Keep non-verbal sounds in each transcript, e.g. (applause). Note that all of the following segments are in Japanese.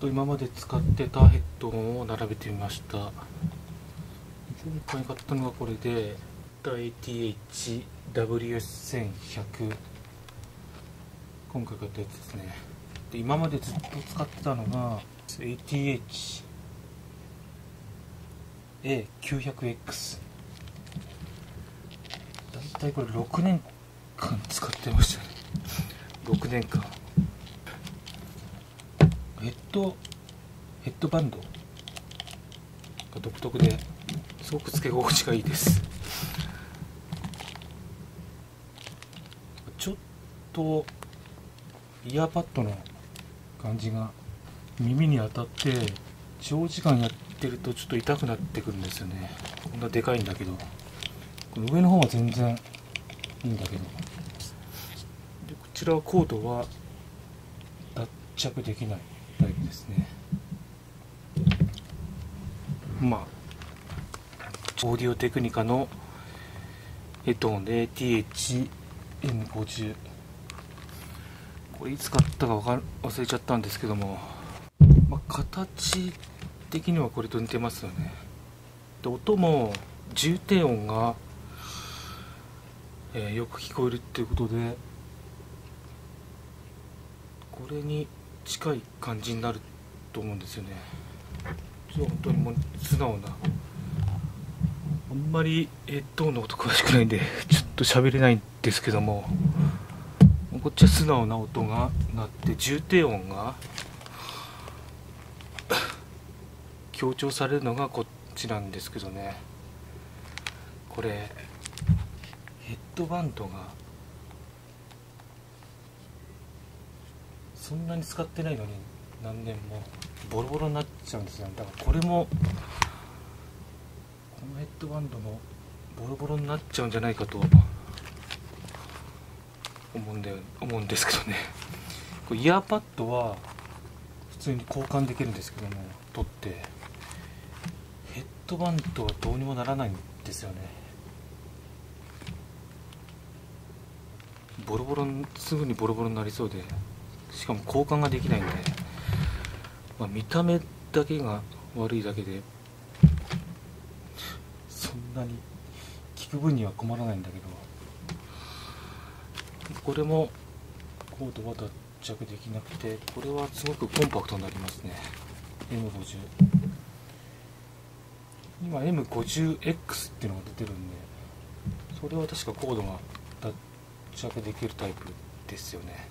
と今まで使ってたヘッドホンを並べてみました。前回買ったのがこれで ATH-WS1100 今回買ったやつですね。で今までずっと使ってたのが ATH-A900X 大体これ6年間使ってましたね。6年間。ドヘッドバンド？が独特ですごくつけ心地がいいです。ちょっとイヤーパッドの感じが耳に当たって長時間やってるとちょっと痛くなってくるんですよね。こんなでかいんだけど。この上の方は全然いいんだけど。でこちらはコードは脱着できない。ですね。まあオーディオテクニカのヘッドホンで THM50 これいつ買ったか忘れちゃったんですけども、まあ、形的にはこれと似てますよね。で音も重低音が、えー、よく聞こえるっていうことでこれに近い感じになると思うんですよね。本当にもう素直な。あんまりヘッドホンのこと詳しくないんで (laughs) ちょっと喋れないんですけども。こっちは素直な音が鳴って重低音が (coughs) 強調されるのがこっちなんですけどね。これヘッドバンドがそんなに使ってないのに何年もボロボロになっちゃうんですよ。だからこれもこのヘッドバンドもボロボロになっちゃうんじゃないかと思うんだよ思うんですけどね。これイヤーパッドは普通に交換できるんですけども取ってヘッドバンドはどうにもならないんですよね。ボロボロすぐにボロボロになりそうで。しかも交換ができないんで、まあ、見た目だけが悪いだけでそんなに聞く分には困らないんだけどこれもコードは脱着できなくてこれはすごくコンパクトになりますね。M50 今 M50X っていうのが出てるんでそれは確かコードが脱着できるタイプですよね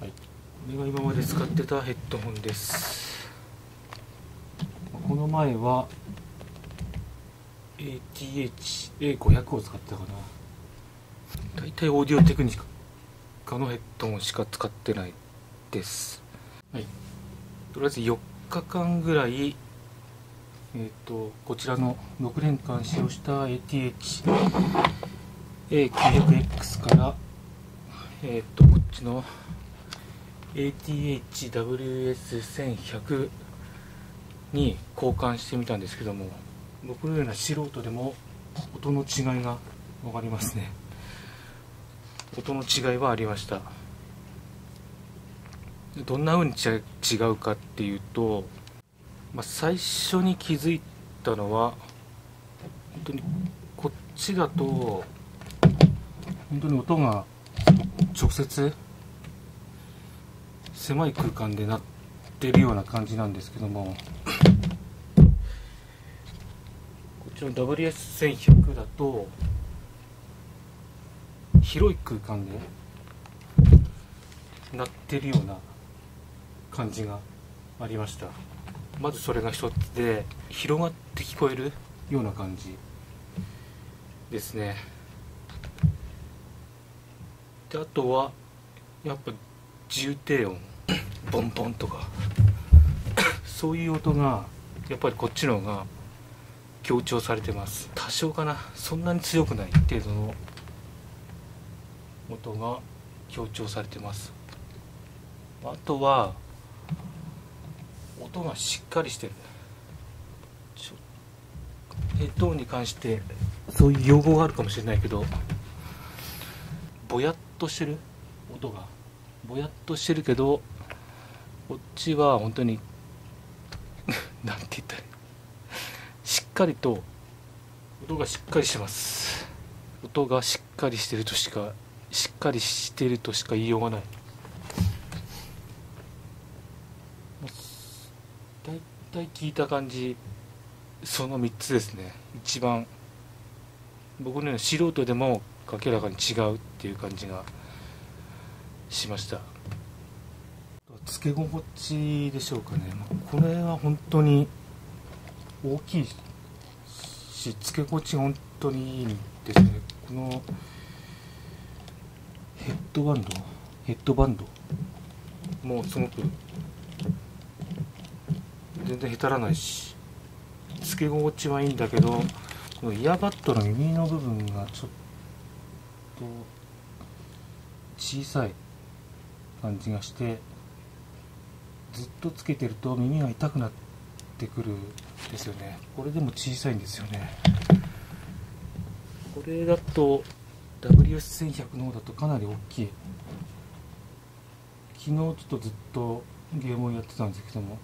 はいこれが今まで使ってたヘッドホンです。この前は ATH-A500 を使ってたかな。大体オーディオテクニカのヘッドホンしか使ってないです。はい。とりあえず4日間ぐらいえーと、こちらの6年間使用した ATH-A900X から、えーと、こっちの ATH-WS1100 に交換してみたんですけども僕のような素人でも音の違いが分かりますね。音の違いはありました。どんな風に違うかっていうとまあ、最初に気づいたのは本当にこっちだと本当に音が直接狭い空間で鳴ってるような感じなんですけども。こっちの WS1100 だと広い空間で鳴ってるような感じがありました。まずそれが一つで広がって聞こえるような感じですね。であとはやっぱ重低音 (coughs) ボンボンとか。そういう音がやっぱりこっちの方が強調されてます。多少かな。そんなに強くない程度の音が強調されてます。あとは音がしっかりしてる。ヘッドホンに関してそういう用語があるかもしれないけどぼやっとしてる音がぼやっとしてるけどこっちは本当に (laughs) なんて言ったらしっかりと音がしっかりしてます。音がしっかりしてるとしかしっかりしてるとしか言いようがない。だいたい聞いた感じその3つですね。一番僕のような素人でも明らかに違うっていう感じがしました。つけ心地でしょうかね。これは本当に大きいしつけ心地が本当にいいですね。このヘッドバンド？ヘッドバンド？もうすごく全然へたらないしつけ心地はいいんだけどこのイヤーバットの耳の部分がちょっと小さい。感じがしてずっとつけてると耳が痛くなってくるんですよね。これでも小さいんですよね。これだと WS1100 の方だとかなり大きい。昨日ちょっとずっとゲームをやってたんですけども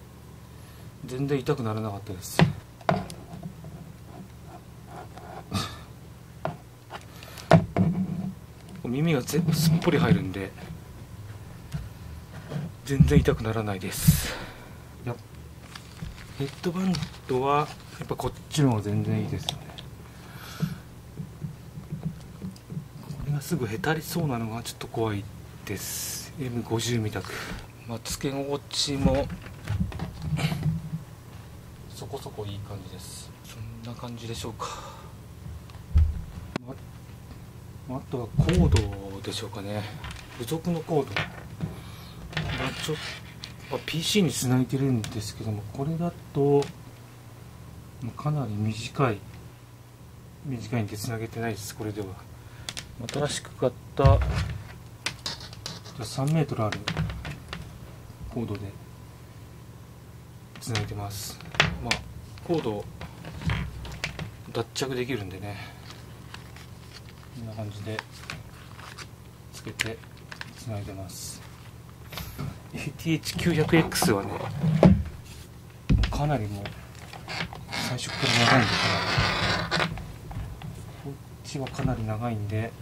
全然痛くならなかったです。(laughs) 耳が全部すっぽり入るんで全然痛くならないです。やヘッドバンドはやっぱこっちの方が全然いいですよね。これがすぐへたりそうなのがちょっと怖いです。M50 みたく。まあつけ心地も (coughs) そこそこいい感じです。そんな感じでしょうか。あとはコードでしょうかね。付属のコードちょっと。PC につないでるんですけどもこれだとかなり短い短いんでつなげてないですこれでは。新しく買った3メートルあるコードでつないでます。まあコード脱着できるんでね。こんな感じでつけてつないでます ATH900X はねかなりもう最初から長いんでかなこっちはかなり長いんで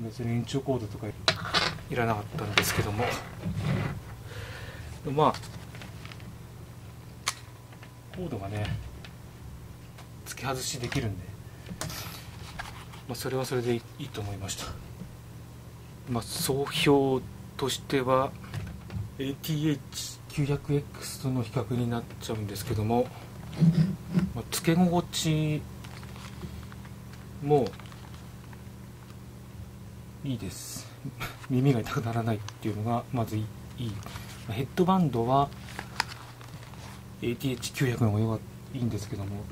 別に延長コードとかいらなかったんですけどもまあコードがね付け外しできるんで、まあ、それはそれでいいと思いました。まあ、総評としては ATH900X との比較になっちゃうんですけども、まあ、つけ心地もいいです。(laughs) 耳が痛くならないっていうのがまずいい。ヘッドバンドは ATH900 の方がいいんですけどもこ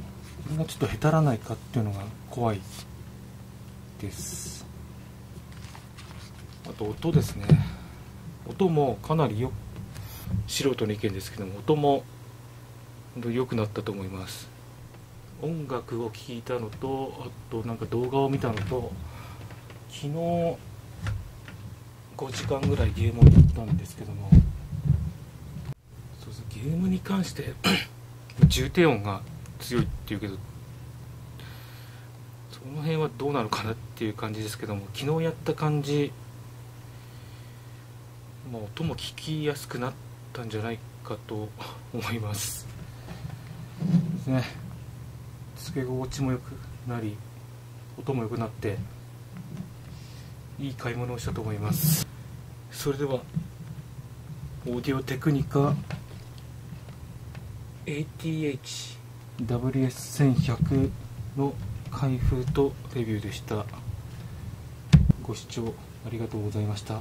れがちょっとへたらないかっていうのが怖いです。あと音ですね。音もかなりよ素人の意見ですけども音も良くなったと思います。音楽を聴いたのとあとなんか動画を見たのと昨日5時間ぐらいゲームをやったんですけどもそうそうゲームに関して (clears throat) 重低音が強いっていうけどその辺はどうなのかなっていう感じですけども昨日やった感じまあ、音も聞きやすくなったんじゃないかと思います。ですね。つけ心地も良くなり音も良くなっていい買い物をしたと思います。それではオーディオテクニカ ATH-WS1100 の開封とレビューでした。ご視聴ありがとうございました